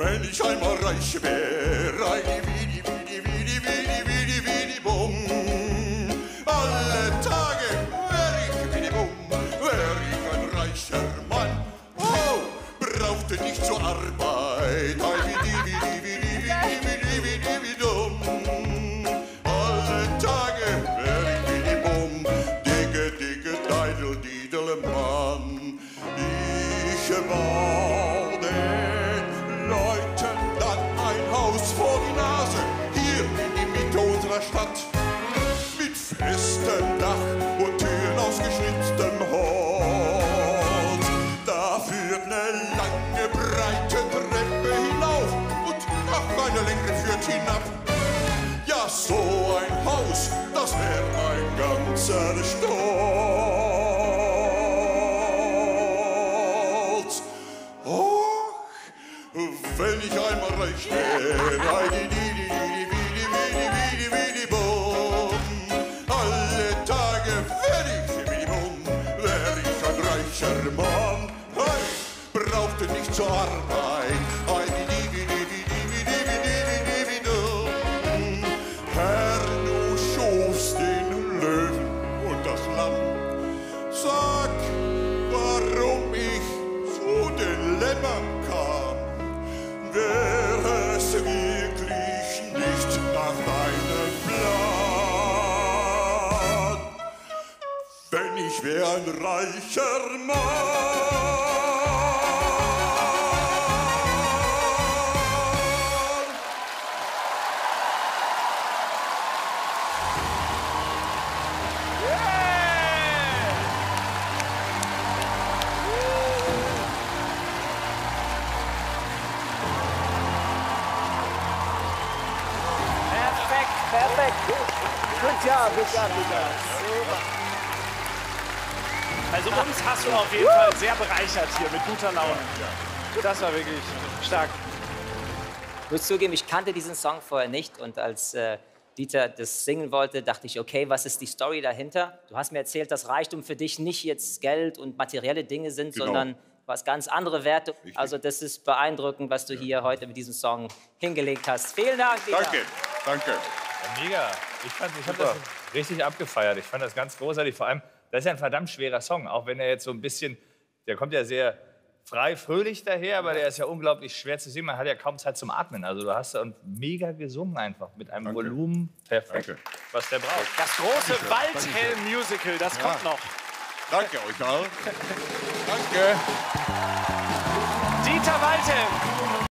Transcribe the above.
wenn ich einmal reich wäre. Reini, widi, widi, widi, widi, widi, widi, bum. Alle Tage wär ich widi, bum, wär ich ein reicher Mann. Oh, brauchte nicht zur Arbeit. Ei, unserer Stadt. Mit festem Dach und Türen aus geschnitztem Holz. Da führt eine lange, breite Treppe hinauf und noch eine längere führt hinab. Ja, so ein Haus, das wär ein ganzer Stolz. Och, wenn ich einmal reich wär, deutscher Mann, hey, brauchte nicht zu arbeiten. Wenn ich wär ein reicher Mann. Perfekt, perfekt. Good job, good job, good job. Also uns hast du auf jeden Fall sehr bereichert hier mit guter Laune. Das war wirklich stark. Ich muss zugeben, ich kannte diesen Song vorher nicht und als äh, Dieter das singen wollte, dachte ich, okay, was ist die Story dahinter? Du hast mir erzählt, dass Reichtum für dich nicht jetzt Geld und materielle Dinge sind, Genau. sondern was ganz andere Werte. Also das ist beeindruckend, was du hier heute mit diesem Song hingelegt hast. Vielen Dank, Dieter. Danke, danke. Ja, mega. Ich, fand- ich habe das richtig abgefeiert. Ich fand das ganz großartig. Vor allem, das ist ja ein verdammt schwerer Song, auch wenn er jetzt so ein bisschen, der kommt ja sehr frei, fröhlich daher, aber der ist ja unglaublich schwer zu singen. Man hat ja kaum Zeit zum Atmen. Also du hast da und mega gesungen einfach mit einem Volumen perfekt, Danke. was der braucht. Das große Waldhelm-Musical, das kommt noch. Danke euch allen. Danke. Dieter Waldhelm.